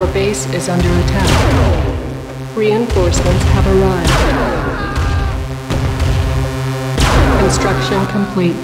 Our base is under attack. Reinforcements have arrived. Construction complete.